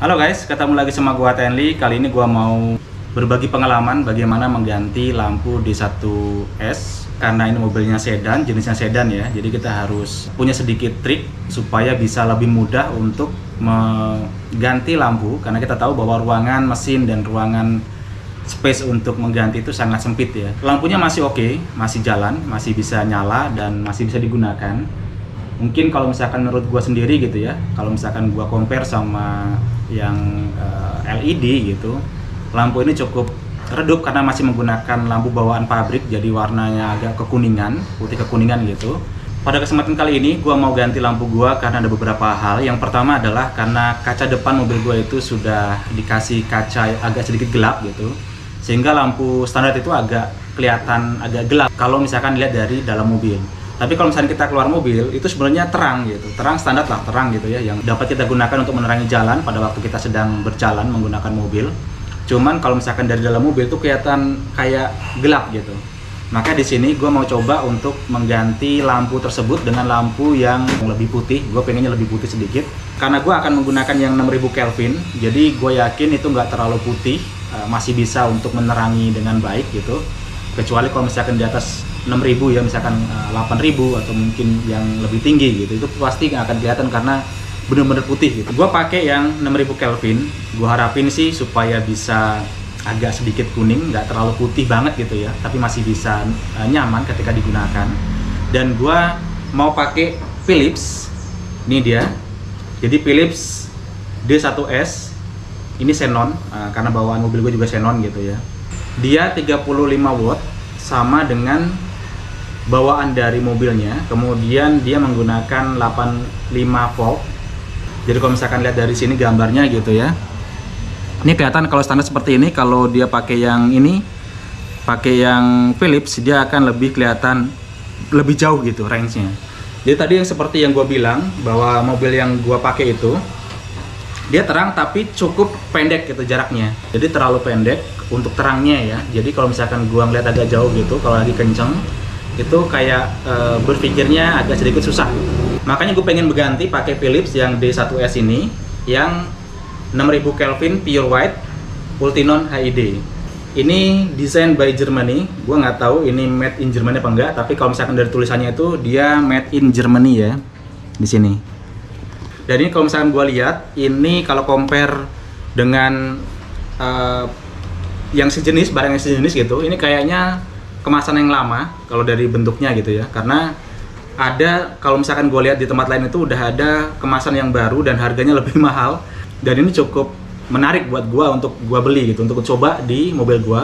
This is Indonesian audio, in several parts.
Halo guys, ketemu lagi sama gua Tenli. Kali ini gua mau berbagi pengalaman bagaimana mengganti lampu D1S karena ini mobilnya sedan, jenisnya sedan ya. Jadi kita harus punya sedikit trik supaya bisa lebih mudah untuk mengganti lampu karena kita tahu bahwa ruangan mesin dan ruangan space untuk mengganti itu sangat sempit ya. Lampunya masih oke, okay, masih jalan, masih bisa nyala dan masih bisa digunakan. Mungkin kalau misalkan menurut gua sendiri gitu ya, kalau misalkan gua compare sama yang uh, eh, LED gitu lampu ini cukup redup karena masih menggunakan lampu bawaan pabrik jadi warnanya agak kekuningan putih kekuningan gitu. Pada kesempatan kali ini gua mau ganti lampu gua karena ada beberapa hal. Yang pertama adalah karena kaca depan mobil gua itu sudah dikasih kaca agak sedikit gelap gitu sehingga lampu standar itu agak kelihatan agak gelap. Kalau misalkan dilihat dari dalam mobil tapi kalau misalnya kita keluar mobil, itu sebenarnya terang gitu. Terang standar lah, terang gitu ya, yang dapat kita gunakan untuk menerangi jalan pada waktu kita sedang berjalan menggunakan mobil. Cuman kalau misalkan dari dalam mobil itu kelihatan kayak gelap gitu. Maka di sini gue mau coba untuk mengganti lampu tersebut dengan lampu yang lebih putih. Gue pengennya lebih putih sedikit. Karena gue akan menggunakan yang 6000 Kelvin. Jadi gue yakin itu nggak terlalu putih. Eh, masih bisa untuk menerangi dengan baik gitu. Kecuali kalau misalkan di atas 6000 ya misalkan eh, 8000 atau mungkin yang lebih tinggi gitu itu pasti akan kelihatan karena benar-benar putih gitu. Gua pakai yang 6000 Kelvin. Gua harapin sih supaya bisa agak sedikit kuning, nggak terlalu putih banget gitu ya, tapi masih bisa uh, nyaman ketika digunakan. Dan gua mau pakai Philips. Ini dia. Jadi Philips D1S ini xenon uh, karena bawaan mobil gue juga xenon gitu ya. Dia 35 watt sama dengan bawaan dari mobilnya kemudian dia menggunakan 85 volt. Jadi kalau misalkan lihat dari sini gambarnya gitu ya. Ini kelihatan kalau standar seperti ini kalau dia pakai yang ini pakai yang Philips dia akan lebih kelihatan lebih jauh gitu range-nya. Jadi tadi yang seperti yang gue bilang bahwa mobil yang gue pakai itu dia terang tapi cukup pendek gitu jaraknya. Jadi terlalu pendek untuk terangnya ya. Jadi kalau misalkan gue ngeliat agak jauh gitu kalau lagi kenceng itu kayak e, berpikirnya agak sedikit susah. Makanya gue pengen berganti pakai Philips yang D1S ini yang 6000 Kelvin pure white Ultinon HID. Ini desain by Germany. Gue nggak tahu ini made in Germany apa enggak, tapi kalau misalkan dari tulisannya itu dia made in Germany ya di sini. Dan ini kalau misalkan gue lihat, ini kalau compare dengan uh, yang sejenis, barang yang sejenis gitu, ini kayaknya kemasan yang lama kalau dari bentuknya gitu ya. Karena ada kalau misalkan gue lihat di tempat lain itu udah ada kemasan yang baru dan harganya lebih mahal. Dan ini cukup menarik buat gue untuk gue beli gitu untuk coba di mobil gue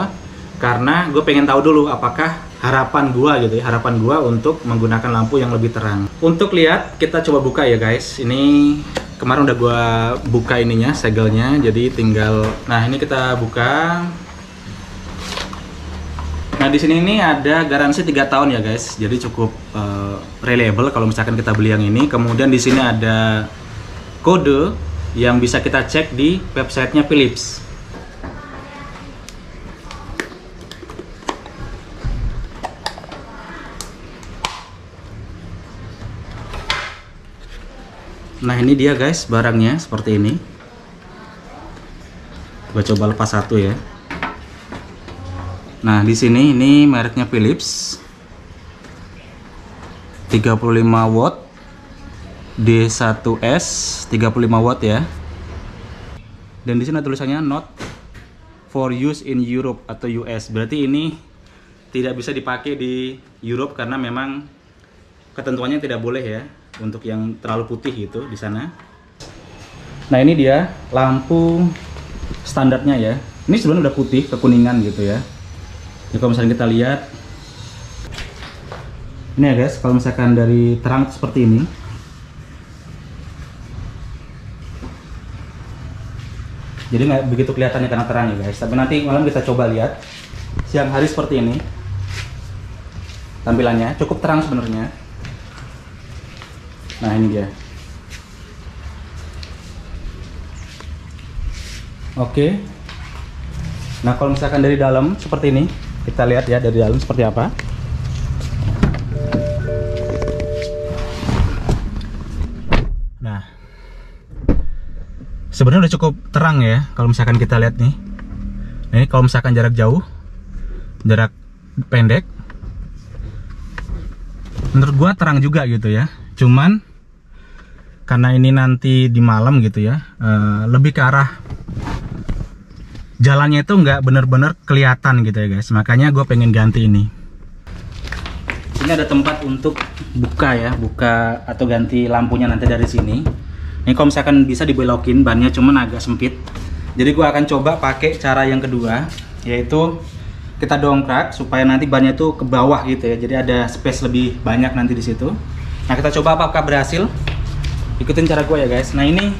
karena gue pengen tahu dulu apakah harapan gue gitu ya harapan gue untuk menggunakan lampu yang lebih terang. Untuk lihat kita coba buka ya guys. Ini kemarin udah gue buka ininya segelnya. Jadi tinggal nah ini kita buka Nah di sini ini ada garansi tiga tahun ya guys, jadi cukup uh, reliable kalau misalkan kita beli yang ini. Kemudian di sini ada kode yang bisa kita cek di websitenya Philips. Nah ini dia guys barangnya seperti ini. Gue coba lepas satu ya. Nah, di sini ini mereknya Philips. 35 watt D1S 35 watt ya. Dan di sini tulisannya not for use in Europe atau US. Berarti ini tidak bisa dipakai di Europe karena memang ketentuannya tidak boleh ya untuk yang terlalu putih gitu di sana. Nah, ini dia lampu standarnya ya. Ini sebenarnya udah putih kekuningan gitu ya jadi kalau misalnya kita lihat ini ya guys kalau misalkan dari terang seperti ini jadi nggak begitu kelihatannya karena terang ya guys. Tapi nanti malam kita coba lihat siang hari seperti ini tampilannya cukup terang sebenarnya. Nah ini dia. Oke. Nah kalau misalkan dari dalam seperti ini kita lihat ya dari dalam seperti apa. Nah, sebenarnya udah cukup terang ya kalau misalkan kita lihat nih nah, ini kalau misalkan jarak jauh jarak pendek menurut gua terang juga gitu ya cuman karena ini nanti di malam gitu ya uh, lebih ke arah jalannya itu nggak bener-bener kelihatan gitu ya guys. Makanya gue pengen ganti ini. Ini ada tempat untuk buka ya buka atau ganti lampunya nanti dari sini. Ini kalau misalkan bisa dibelokin bannya cuman agak sempit. Jadi gue akan coba pakai cara yang kedua yaitu kita dongkrak supaya nanti bannya itu ke bawah gitu ya. Jadi ada space lebih banyak nanti di situ. Nah kita coba apakah berhasil? Ikutin cara gue ya guys. Nah ini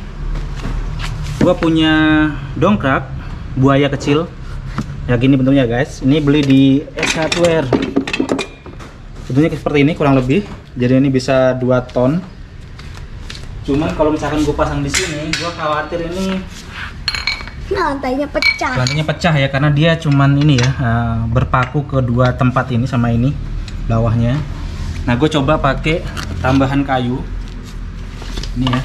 gue punya dongkrak buaya kecil. Ya gini bentuknya guys. Ini beli di S Hardware bentuknya seperti ini kurang lebih. Jadi ini bisa 2 ton. Cuman kalau misalkan gue pasang di sini gue khawatir ini lantainya pecah. lantainya pecah ya karena dia cuman ini ya uh, berpaku ke dua tempat ini sama ini bawahnya. Nah gue coba pakai tambahan kayu. Ini ya.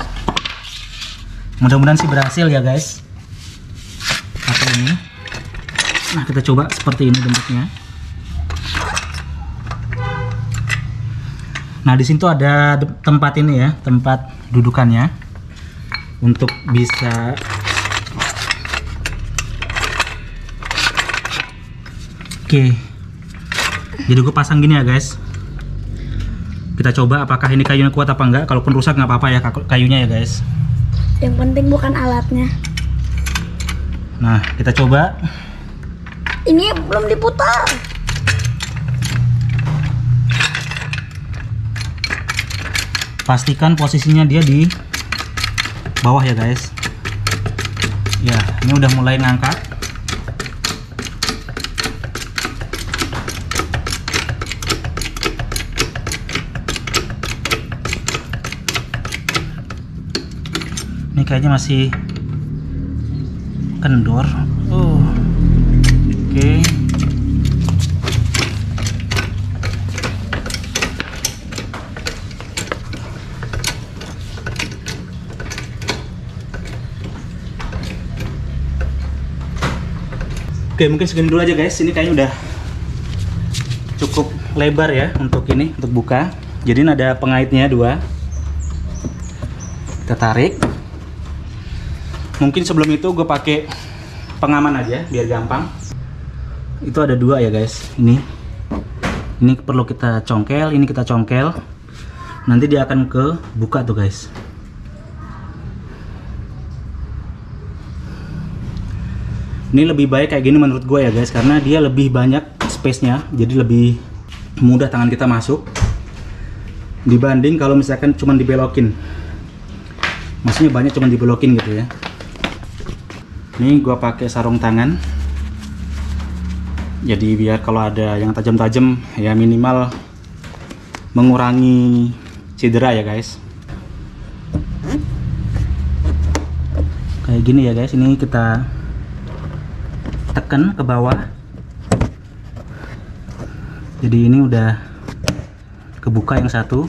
Mudah-mudahan sih berhasil ya guys ini. Nah kita coba seperti ini bentuknya. Nah di sini ada tempat ini ya tempat dudukannya. Untuk bisa oke. Jadi gue pasang gini ya guys. Kita coba apakah ini kayunya kuat apa enggak. Kalaupun rusak nggak apa-apa ya kayunya ya guys. Yang penting bukan alatnya nah kita coba. Ini belum diputar. Pastikan posisinya dia di bawah ya guys. Ya ini udah mulai ngangkat. Ini kayaknya masih kendor. Oh oke. Okay. Oke mungkin segini dulu aja guys. Ini kayaknya udah cukup lebar ya untuk ini untuk buka. Jadi ada pengaitnya dua. Kita tarik mungkin sebelum itu gue pakai pengaman aja biar gampang. Itu ada dua ya guys. Ini. Ini perlu kita congkel ini kita congkel. Nanti dia akan ke buka tuh guys. Ini lebih baik kayak gini menurut gue ya guys karena dia lebih banyak space nya jadi lebih mudah tangan kita masuk. Dibanding kalau misalkan cuma dibelokin. Maksudnya banyak cuma dibelokin gitu ya ini gua pakai sarung tangan. Jadi biar kalau ada yang tajam-tajam ya minimal mengurangi cedera ya guys. Kayak gini ya guys. Ini kita tekan ke bawah. Jadi ini udah kebuka yang satu.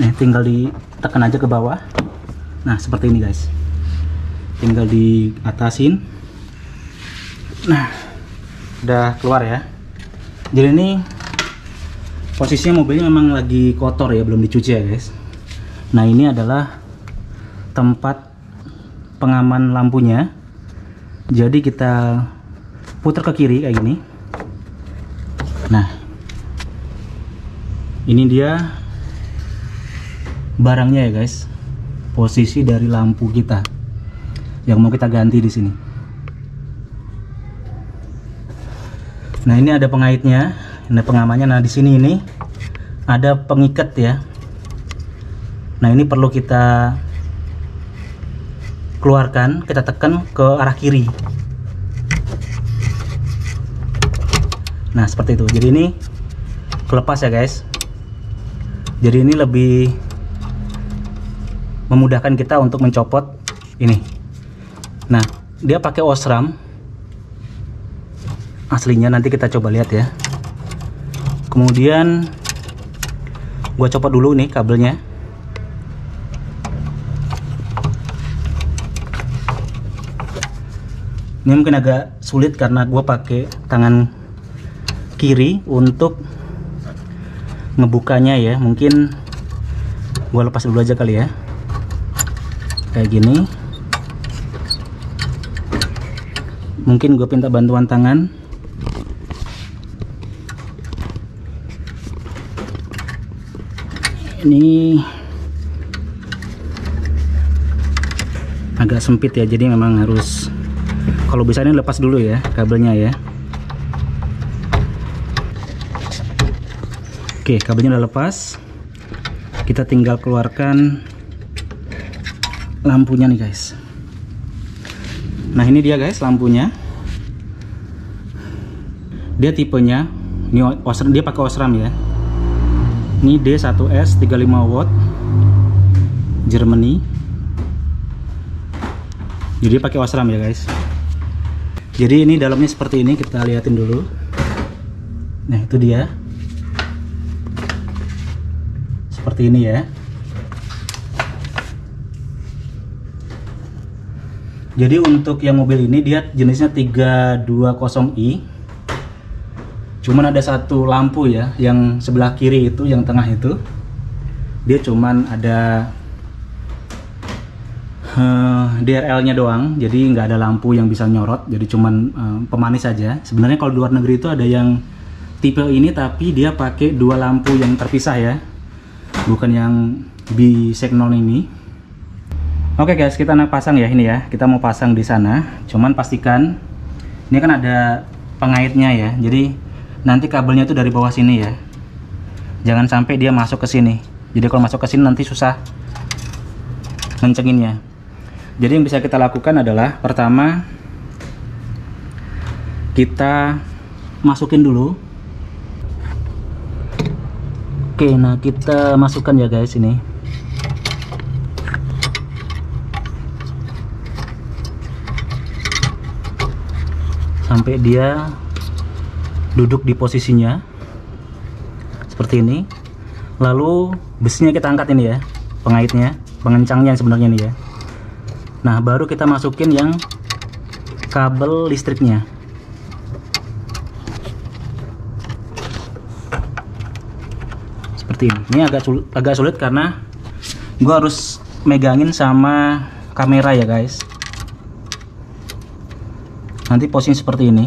Nih tinggal ditekan aja ke bawah. Nah seperti ini guys tinggal di atasin nah udah keluar ya. Jadi ini posisinya mobilnya memang lagi kotor ya belum dicuci ya guys. Nah ini adalah tempat pengaman lampunya. Jadi kita putar ke kiri kayak gini. Nah ini dia barangnya ya guys. Posisi dari lampu kita yang mau kita ganti di sini. Nah ini ada pengaitnya, ini pengamannya. Nah di sini ini ada pengikat ya. Nah ini perlu kita keluarkan, kita tekan ke arah kiri. Nah seperti itu. Jadi ini kelepas ya guys. Jadi ini lebih memudahkan kita untuk mencopot ini nah dia pakai osram. Aslinya nanti kita coba lihat ya. Kemudian gua copot dulu nih kabelnya. Ini mungkin agak sulit karena gue pakai tangan kiri untuk ngebukanya ya. Mungkin gue lepas dulu aja kali ya. Kayak gini mungkin gue minta bantuan tangan. Ini agak sempit ya jadi memang harus kalau bisa ini lepas dulu ya kabelnya ya. Oke kabelnya udah lepas. Kita tinggal keluarkan lampunya nih guys nah ini dia guys lampunya. Dia tipenya ini osram dia pakai osram ya. Ini D1S 35 watt Germany. Jadi pakai osram ya guys. Jadi ini dalamnya seperti ini kita liatin dulu. Nah itu dia. Seperti ini ya jadi untuk yang mobil ini dia jenisnya 320i cuman ada satu lampu ya yang sebelah kiri itu yang tengah itu. Dia cuman ada uh, eh, DRL nya doang. Jadi nggak ada lampu yang bisa nyorot. Jadi cuman uh, pemanis saja sebenarnya kalau luar negeri itu ada yang tipe ini tapi dia pakai dua lampu yang terpisah ya. Bukan yang biseknon ini oke okay guys kita nak pasang ya ini ya. Kita mau pasang di sana. Cuman pastikan ini kan ada pengaitnya ya. Jadi nanti kabelnya itu dari bawah sini ya. Jangan sampai dia masuk ke sini. Jadi kalau masuk ke sini nanti susah ngencenginnya. Jadi yang bisa kita lakukan adalah pertama kita masukin dulu. Oke nah kita masukkan ya guys ini sampai dia duduk di posisinya seperti ini. Lalu besinya kita angkat ini ya pengaitnya pengencangnya sebenarnya ini ya. Nah baru kita masukin yang kabel listriknya. Seperti ini. Ini agak sulit, agak sulit karena gua harus megangin sama kamera ya guys nanti posisi seperti ini.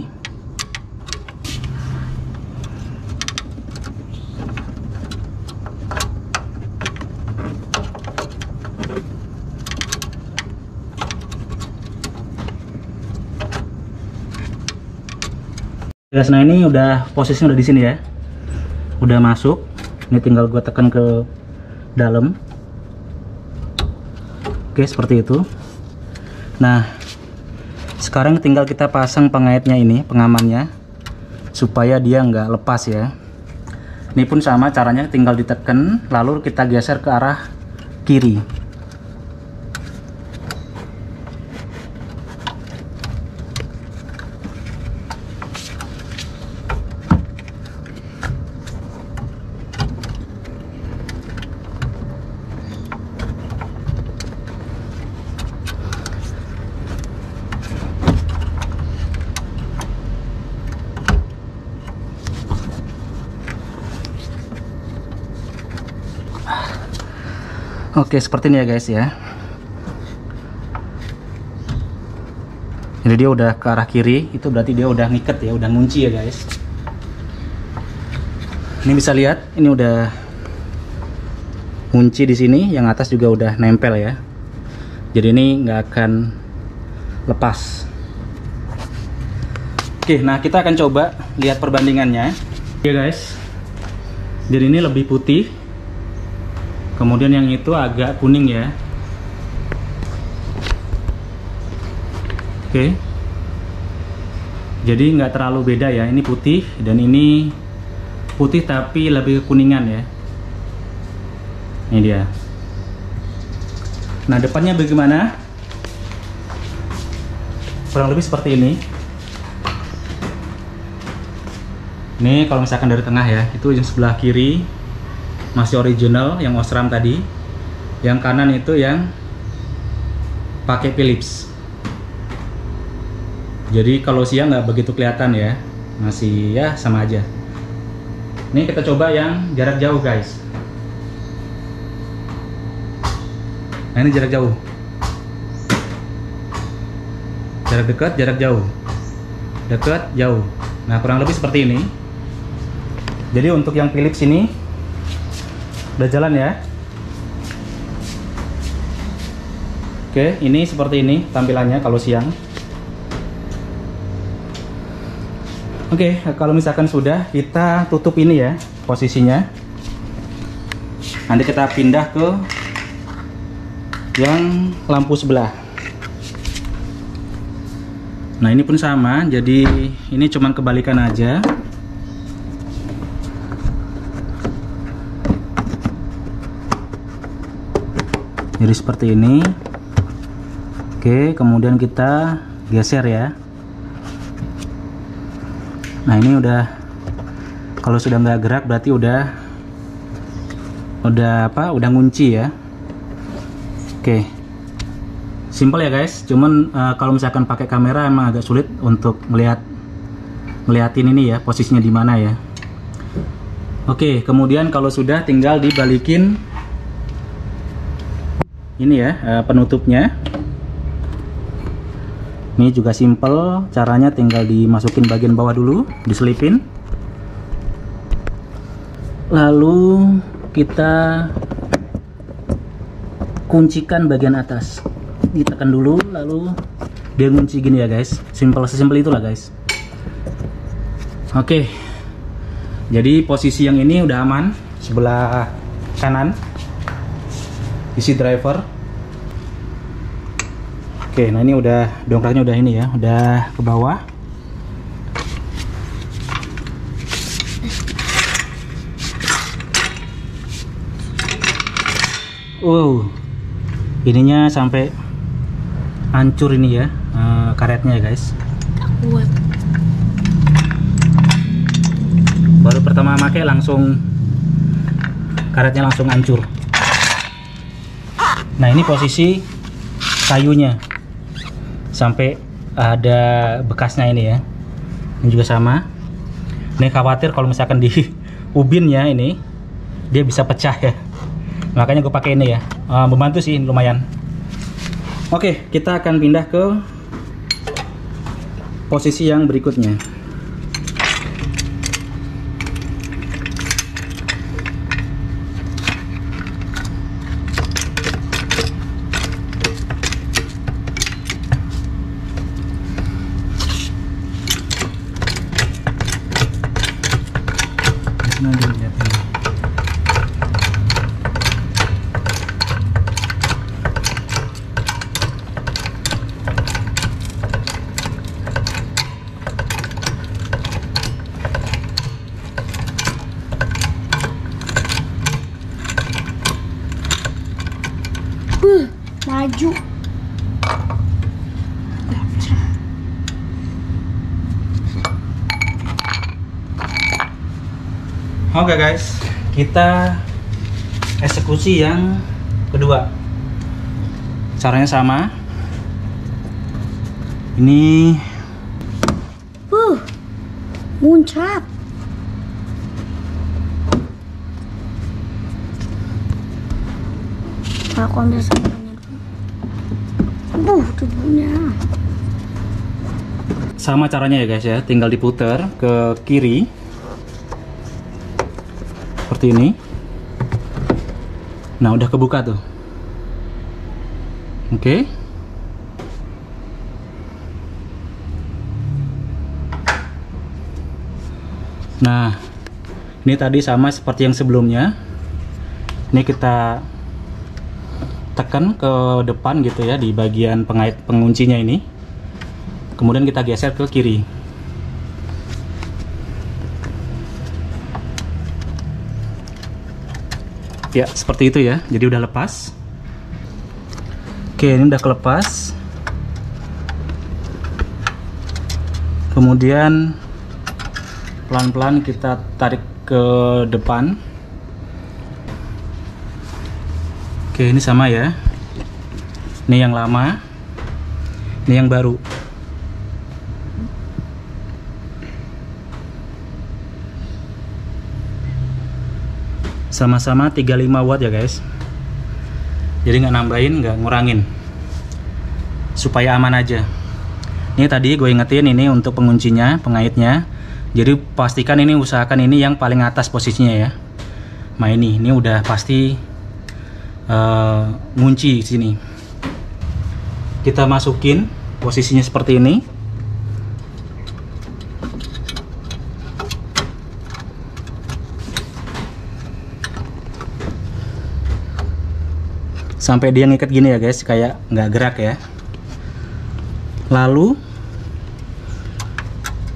Guys nah ini udah posisinya udah di sini ya. Udah masuk. Ini tinggal gue tekan ke dalam. Oke seperti itu. Nah sekarang tinggal kita pasang pengaitnya ini pengamannya supaya dia nggak lepas ya. Ini pun sama caranya tinggal ditekan lalu kita geser ke arah kiri Oke seperti ini ya guys ya. Jadi dia udah ke arah kiri itu berarti dia udah ngiket ya udah ngunci ya guys. Ini bisa lihat ini udah kunci di sini yang atas juga udah nempel ya. Jadi ini nggak akan lepas. Oke nah kita akan coba lihat perbandingannya. Ya guys. Jadi ini lebih putih kemudian yang itu agak kuning ya. Oke. Jadi nggak terlalu beda ya ini putih dan ini putih tapi lebih kuningan ya. Ini dia. Nah depannya bagaimana? Kurang lebih seperti ini. Ini kalau misalkan dari tengah ya itu yang sebelah kiri masih original yang Osram tadi yang kanan itu yang pakai Philips Jadi kalau siang nggak begitu kelihatan ya, masih ya sama aja. Ini kita coba yang jarak jauh guys. Nah ini jarak jauh. Jarak dekat, jarak jauh. Dekat, jauh. Nah kurang lebih seperti ini. Jadi untuk yang Philips ini udah jalan ya. Oke, ini seperti ini tampilannya kalau siang. Oke, kalau misalkan sudah, kita tutup ini ya posisinya. Nanti kita pindah ke yang lampu sebelah. Nah, ini pun sama. Jadi, ini cuman kebalikan aja. Jadi seperti ini. Oke, kemudian kita geser ya. Nah ini udah kalau sudah nggak gerak berarti udah udah apa? Udah ngunci ya. Oke, simple ya guys. Cuman uh, kalau misalkan pakai kamera emang agak sulit untuk melihat ngeliatin ini ya posisinya di mana ya. Oke, kemudian kalau sudah tinggal dibalikin ini ya uh, penutupnya. Ini juga simple caranya tinggal dimasukin bagian bawah dulu diselipin. Lalu kita kuncikan bagian atas. Ditekan dulu lalu dia kunci gini ya guys. Simple sesimpel itulah guys. Oke. Jadi posisi yang ini udah aman sebelah kanan isi driver. Oke nah ini udah dongkraknya udah ini ya udah ke bawah. Wow ininya sampai hancur ini ya eh, karetnya ya guys. Kuat. baru pertama pakai langsung karetnya langsung hancur nah ini posisi kayunya. Sampai ada bekasnya ini ya. Ini juga sama. Ini khawatir kalau misalkan di ubinnya ini dia bisa pecah ya. Makanya gue pakai ini ya. Eh, membantu sih lumayan. Oke kita akan pindah ke posisi yang berikutnya Nah, dilihat ini. Buh, maju. Oke guys, kita eksekusi yang kedua. Caranya sama. Ini Buh, muncrat. Aku ambil sampahnya dulu. Buh, debunya. sama caranya ya guys ya, tinggal diputar ke kiri. Seperti ini. Nah, udah kebuka tuh. Oke. Nah, ini tadi sama seperti yang sebelumnya. Ini kita tekan ke depan gitu ya di bagian pengait penguncinya ini. Kemudian kita geser ke kiri. Ya, seperti itu ya. Jadi udah lepas. Oke, ini udah kelepas. Kemudian pelan-pelan kita tarik ke depan. Oke, ini sama ya. Ini yang lama. Ini yang baru. Sama-sama 35 watt ya guys. Jadi nggak nambahin nggak ngurangin. Supaya aman aja. Ini tadi gue ingetin ini untuk penguncinya pengaitnya. Jadi pastikan ini usahakan ini yang paling atas posisinya ya. Nah ini ini udah pasti uh, ngunci sini. Kita masukin posisinya seperti ini sampai dia ngikat gini ya guys kayak nggak gerak ya. Lalu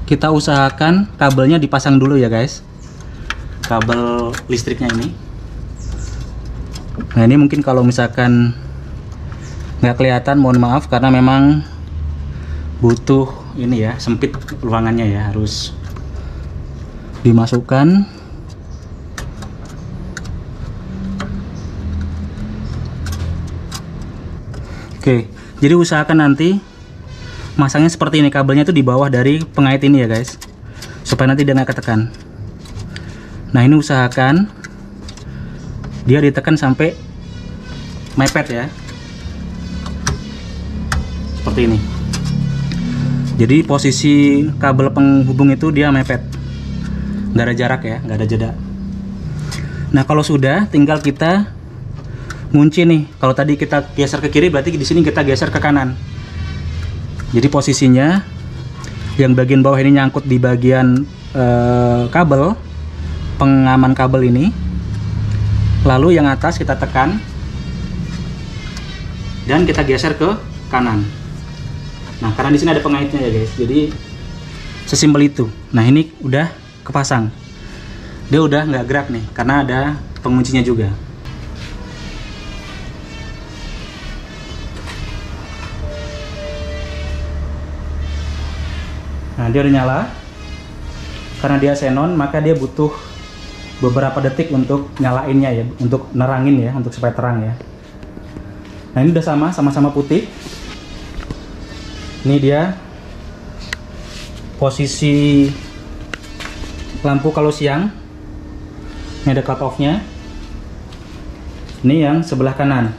kita usahakan kabelnya dipasang dulu ya guys. Kabel listriknya ini. Nah ini mungkin kalau misalkan nggak kelihatan mohon maaf karena memang butuh ini ya sempit ruangannya ya harus dimasukkan Oke, jadi usahakan nanti masangnya seperti ini kabelnya itu di bawah dari pengait ini ya guys, supaya nanti dia ketekan. Nah ini usahakan dia ditekan sampai mepet ya, seperti ini. Jadi posisi kabel penghubung itu dia mepet, nggak ada jarak ya, nggak ada jeda. Nah kalau sudah, tinggal kita ngunci nih. Kalau tadi kita geser ke kiri berarti di sini kita geser ke kanan. Jadi posisinya yang bagian bawah ini nyangkut di bagian eh, kabel pengaman kabel ini. Lalu yang atas kita tekan dan kita geser ke kanan. Nah, karena di sini ada pengaitnya ya, guys. Jadi sesimpel itu. Nah, ini udah kepasang. Dia udah nggak gerak nih karena ada penguncinya juga. Nah, dia udah nyala. Karena dia xenon, maka dia butuh beberapa detik untuk nyalainnya ya, untuk nerangin ya, untuk supaya terang ya. Nah, ini udah sama, sama-sama putih. Ini dia posisi lampu kalau siang. Ini ada cut off-nya. Ini yang sebelah kanan.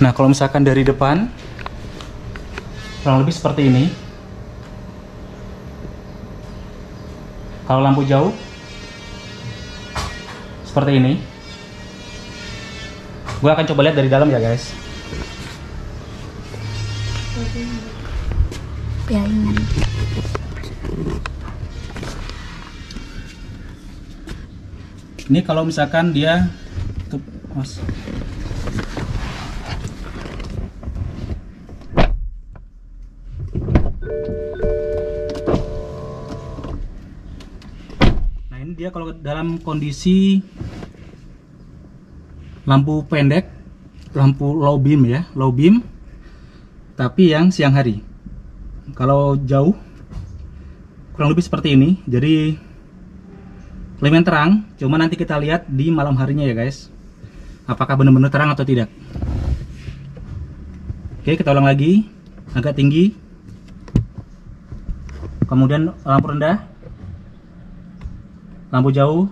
Nah, kalau misalkan dari depan kurang lebih seperti ini. Kalau lampu jauh seperti ini. Gue akan coba lihat dari dalam ya guys. Piaringan ini. Kalau misalkan dia tuh, mas, dia kalau dalam kondisi lampu pendek, lampu low beam ya, low beam, tapi yang siang hari. Kalau jauh, kurang lebih seperti ini. Jadi lumayan terang, cuma nanti kita lihat di malam harinya ya guys. Apakah benar-benar terang atau tidak. Oke, kita ulang lagi. Agak tinggi. Kemudian lampu rendah lampu jauh.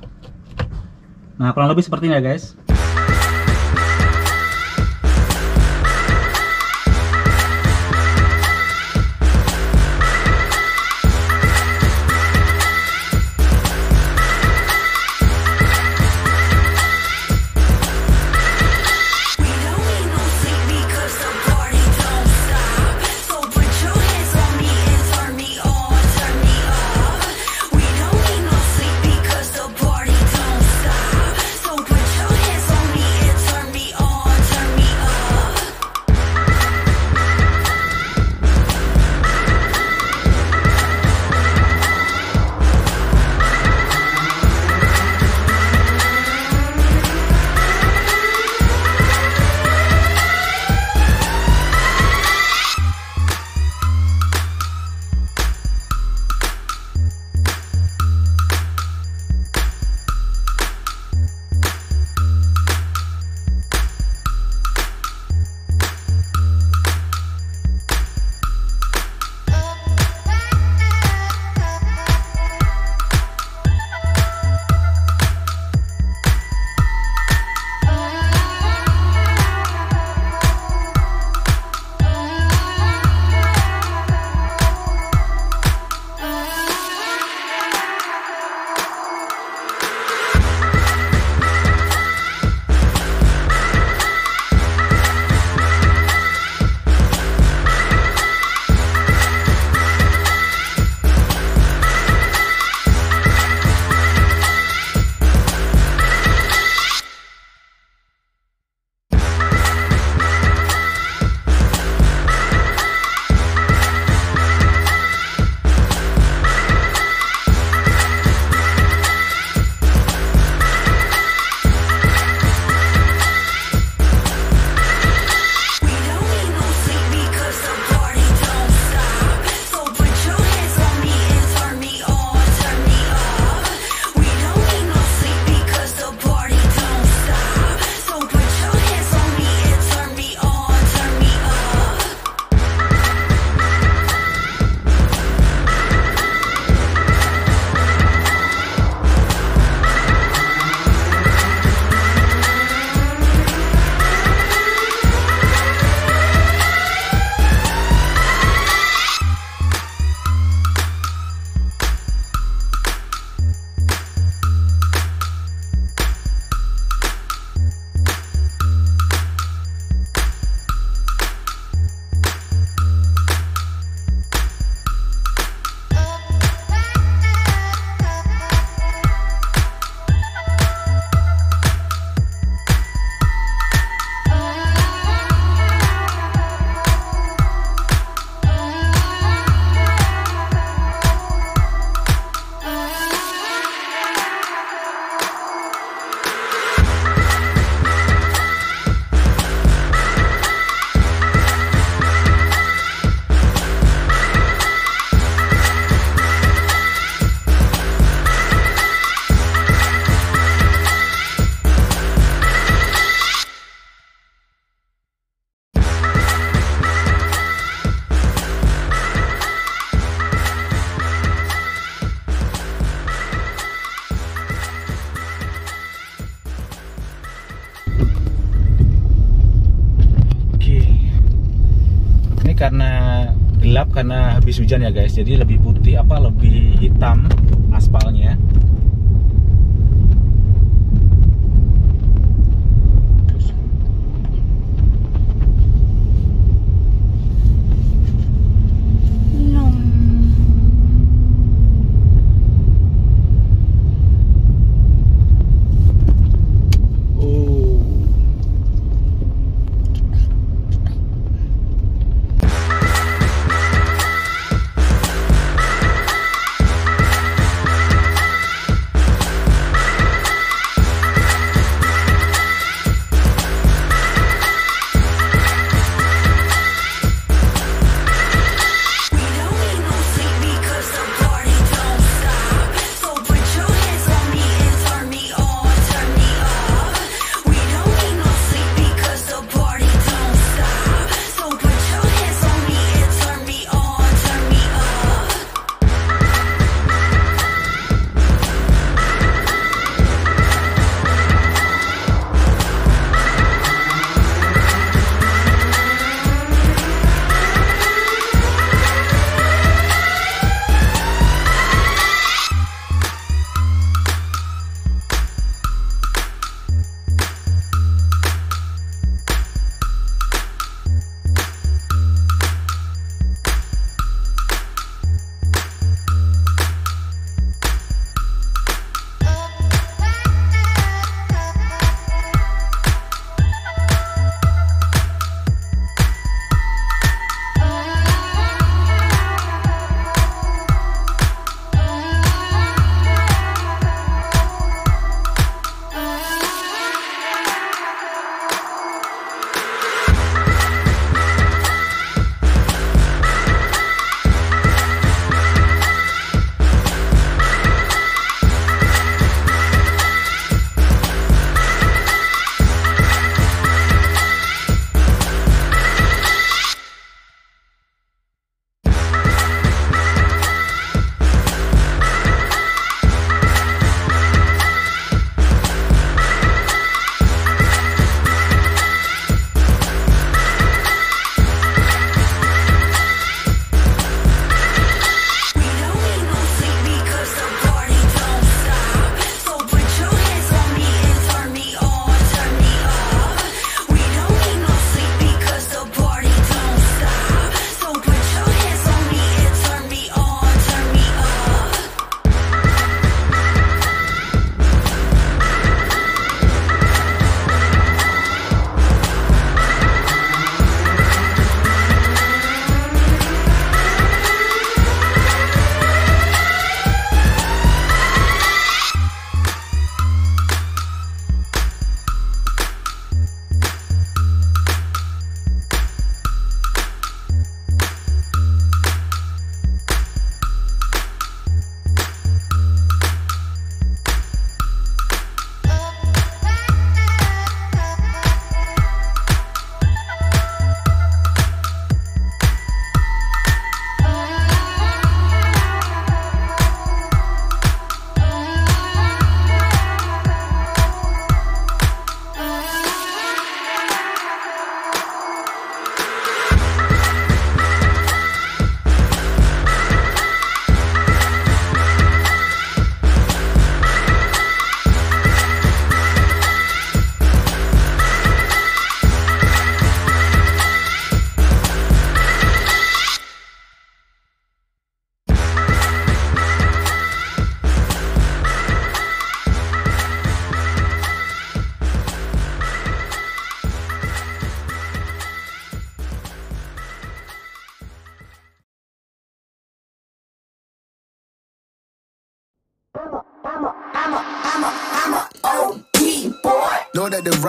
Nah kurang lebih seperti ini ya guys jadi lebih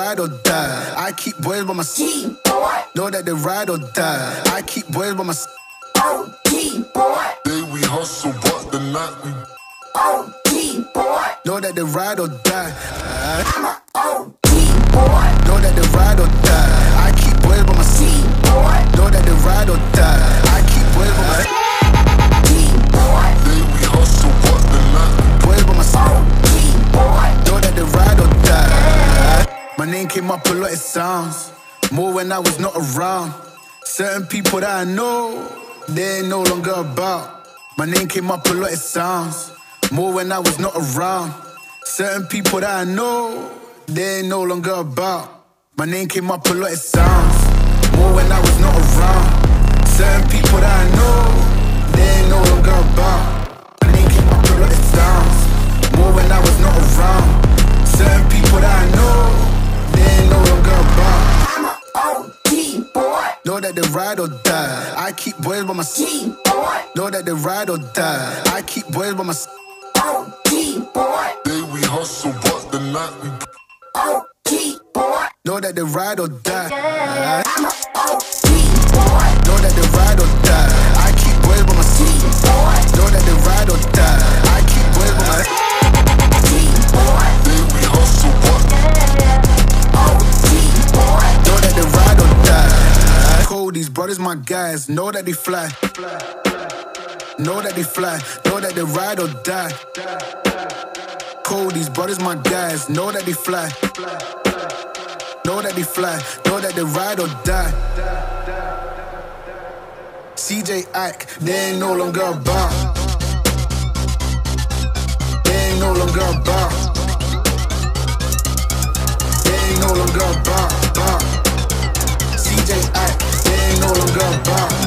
ride or die. I keep boys by my side. Know that they ride or die. I keep boys by my side. Day we hustle, but the night we. Know that they ride or die. They ain't no longer about. My name came up a lot, it sounds more when I was not around. Certain people that I know, they ain't no longer about. My name came up a lot, it sounds more when I was not around. Certain people that I know, they ain't no longer about. My name came up a lot, it sounds more when I was not around. Certain people that I know, Know that they ride or die. I keep boys by my side. Know that they ride or die. I keep boys by my side. OG oh, boy. Day we hustle, but the night we OG oh, boy. Know that they ride or die. I'm a OG boy. Know that they ride or die. I keep boys by my side. Know that they ride or die. I keep boys by my side. These brothers my guys. Know that they fly. Know that they fly. Know that they ride or die. Cold, these brothers my guys. Know that they fly. Know that they fly. Know that they ride or die. CJ Ike, they ain't no longer about. They ain't no longer about. They ain't no longer about. cantar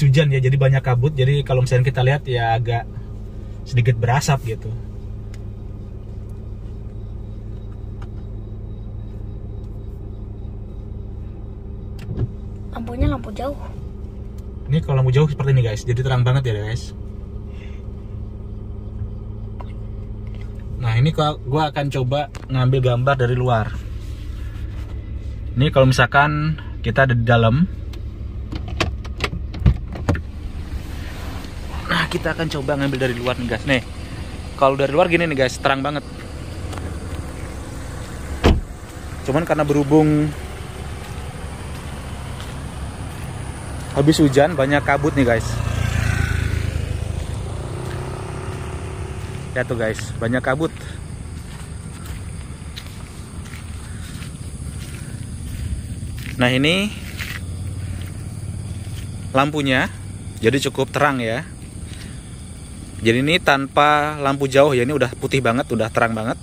habis hujan ya, jadi banyak kabut. Jadi kalau misalnya kita lihat ya agak sedikit berasap gitu. Lampunya lampu jauh. Ini kalau lampu jauh seperti ini guys, jadi terang banget ya guys. Nah ini gue akan coba ngambil gambar dari luar. Ini kalau misalkan kita ada di dalam. Nah kita akan coba ngambil dari luar nih guys. Nih, kalau dari luar gini nih guys, terang banget. Cuman karena berhubung habis hujan banyak kabut nih guys ya tuh guys banyak kabut nah ini lampunya jadi cukup terang ya jadi ini tanpa lampu jauh ya ini udah putih banget udah terang banget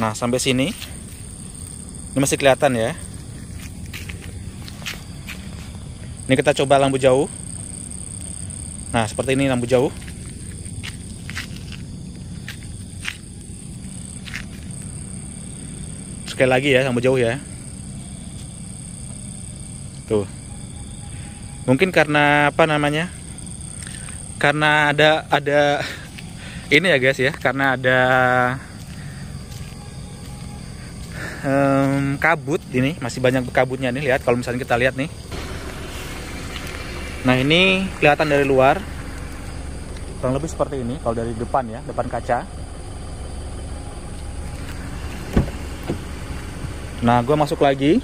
nah sampai sini ini masih kelihatan ya Ini kita coba lampu jauh. Nah, seperti ini lampu jauh. Sekali lagi ya, lampu jauh ya. Tuh. Mungkin karena apa namanya? Karena ada ada ini ya guys ya, karena ada em, kabut ini, masih banyak kabutnya nih. Lihat kalau misalnya kita lihat nih. Nah ini kelihatan dari luar kurang lebih seperti ini kalau dari depan ya depan kaca. Nah gue masuk lagi.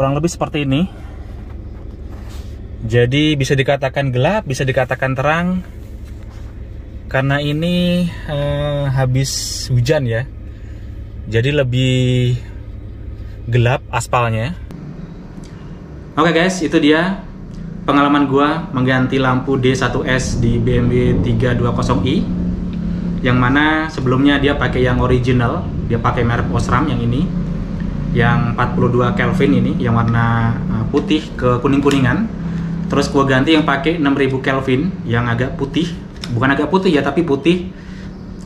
Kurang lebih seperti ini. Jadi bisa dikatakan gelap, bisa dikatakan terang, karena ini eh, habis hujan ya. Jadi lebih gelap aspalnya. Oke guys itu dia pengalaman gua mengganti lampu D1S di BMW 320i yang mana sebelumnya dia pakai yang original dia pakai merek Osram yang ini yang 42 Kelvin ini yang warna eh, putih ke kuning-kuningan. Terus gua ganti yang pakai 6000 Kelvin yang agak putih. Bukan agak putih ya tapi putih.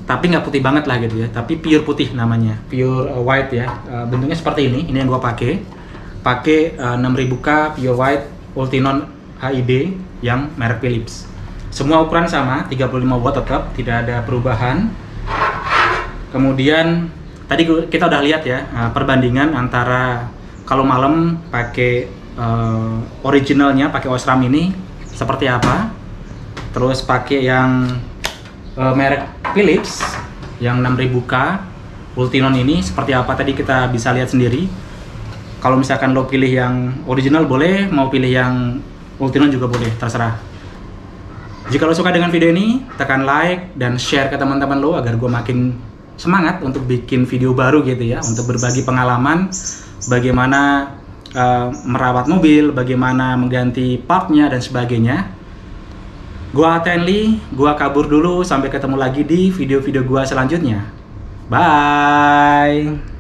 Tapi nggak putih banget lah gitu ya tapi pure putih namanya. Pure uh, white ya. Uh, bentuknya seperti ini ini yang gua pakai. Pakai uh, 6000K pure white Ultinon HID yang merek Philips. Semua ukuran sama 35 watt tetap tidak ada perubahan. Kemudian tadi kita udah lihat ya uh, perbandingan antara kalau malam pakai uh, originalnya pakai Osram ini seperti apa terus pakai yang uh, merek Philips yang 6000K Ultinon ini seperti apa tadi kita bisa lihat sendiri. Kalau misalkan lo pilih yang original boleh mau pilih yang Ultinon juga boleh terserah. Jika lo suka dengan video ini tekan like dan share ke teman-teman lo agar gue makin semangat untuk bikin video baru gitu ya untuk berbagi pengalaman bagaimana uh, merawat mobil bagaimana mengganti partnya dan sebagainya Gua Tenli, gua kabur dulu sampai ketemu lagi di video-video gua selanjutnya. Bye.